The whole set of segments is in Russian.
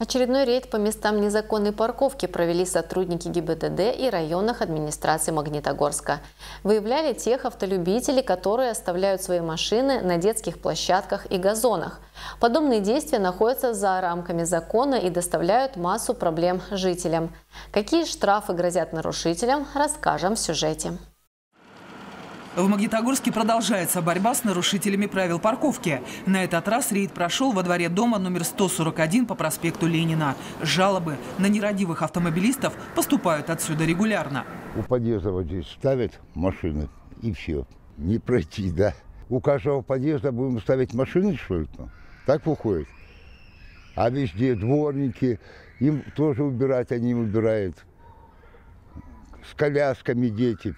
Очередной рейд по местам незаконной парковки провели сотрудники ГИБДД и районных администраций Магнитогорска. Выявляли тех автолюбителей, которые оставляют свои машины на детских площадках и газонах. Подобные действия находятся за рамками закона и доставляют массу проблем жителям. Какие штрафы грозят нарушителям, расскажем в сюжете. В Магнитогорске продолжается борьба с нарушителями правил парковки. На этот раз рейд прошел во дворе дома номер 141 по проспекту Ленина. Жалобы на нерадивых автомобилистов поступают отсюда регулярно. У подъезда вот здесь ставят машины и все. Не пройти, да. У каждого подъезда будем ставить машины, что ли? Так выходит. А везде дворники, им тоже убирать, они убирают. С колясками дети.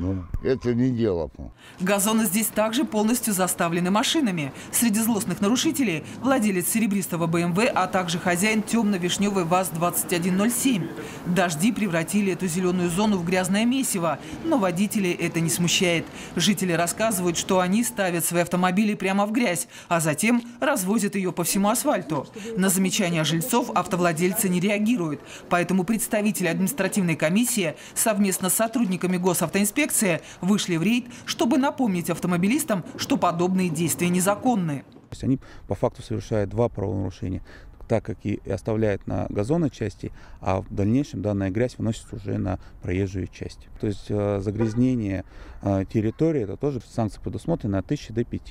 Ну, это не дело. Газоны здесь также полностью заставлены машинами. Среди злостных нарушителей владелец серебристого БМВ, а также хозяин темно-вишневой ВАЗ-2107. Дожди превратили эту зеленую зону в грязное месиво, но водителей это не смущает. Жители рассказывают, что они ставят свои автомобили прямо в грязь, а затем развозят ее по всему асфальту. На замечания жильцов автовладельцы не реагируют, поэтому представители административной комиссии совместно с сотрудниками госавтоинспекции инспекция вышли в рейд, чтобы напомнить автомобилистам, что подобные действия незаконны. То есть они по факту совершают два правонарушения так как и оставляют на газонной части, а в дальнейшем данная грязь выносится уже на проезжую часть. То есть э, загрязнение э, территории, это тоже санкции предусмотрены от 1000 до 5.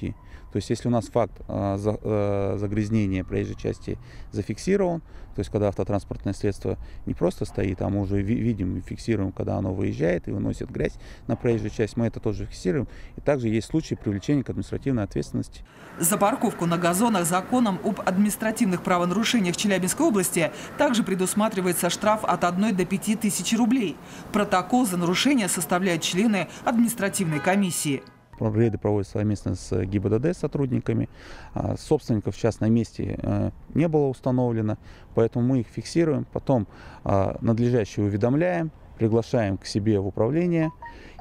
То есть если у нас факт э, загрязнения проезжей части зафиксирован, то есть когда автотранспортное средство не просто стоит, а мы уже видим и фиксируем, когда оно выезжает и выносит грязь на проезжую часть, мы это тоже фиксируем. И также есть случаи привлечения к административной ответственности. За парковку на газонах законом об административных правонарушениях нарушениях Челябинской области также предусматривается штраф от 1 до 5 тысяч рублей. Протокол за нарушение составляют члены административной комиссии. Рейды проводятся совместно с ГИБДД сотрудниками. А, собственников сейчас на месте э, не было установлено, поэтому мы их фиксируем, потом а, надлежащие уведомляем, приглашаем к себе в управление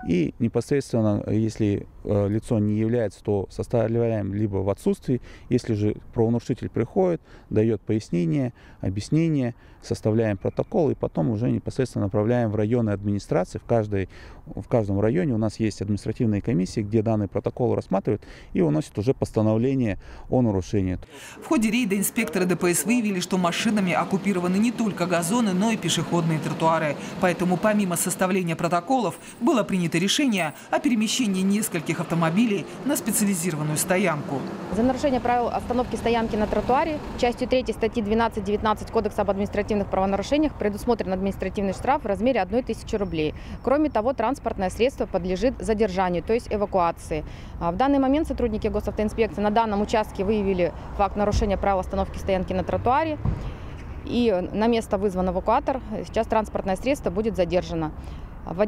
и непосредственно, если лицо не является, то составляем либо в отсутствии, если же правонарушитель приходит, дает пояснение, объяснение, составляем протокол и потом уже непосредственно направляем в районные администрации. В, каждой, в каждом районе у нас есть административные комиссии, где данный протокол рассматривают и уносят уже постановление о нарушении. В ходе рейда инспекторы ДПС выявили, что машинами оккупированы не только газоны, но и пешеходные тротуары. Поэтому помимо составления протоколов было принято решение о перемещении нескольких автомобилей на специализированную стоянку. За нарушение правил остановки стоянки на тротуаре частью 3 статьи 12-19 Кодекса об административных правонарушениях предусмотрен административный штраф в размере 1 тысячи рублей. Кроме того, транспортное средство подлежит задержанию, то есть эвакуации. А в данный момент сотрудники госавтоинспекции на данном участке выявили факт нарушения правил остановки стоянки на тротуаре. И на место вызван эвакуатор. Сейчас транспортное средство будет задержано.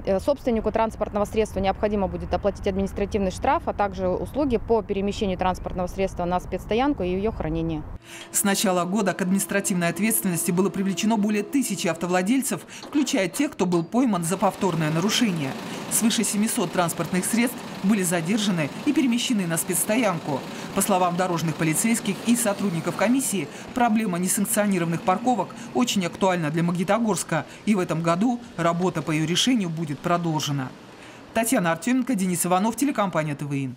Э, собственнику транспортного средства необходимо будет оплатить административный штраф, а также услуги по перемещению транспортного средства на спецстоянку и ее хранение. С начала года к административной ответственности было привлечено более тысячи автовладельцев, включая тех, кто был пойман за повторное нарушение. Свыше 700 транспортных средств были задержаны и перемещены на спецстоянку. По словам дорожных полицейских и сотрудников комиссии, проблема несанкционированных парковок очень актуальна для Магнитогорска. И в этом году работа по ее решению будет продолжена. Татьяна Артеменко, Денис Иванов, телекомпания ТВИН.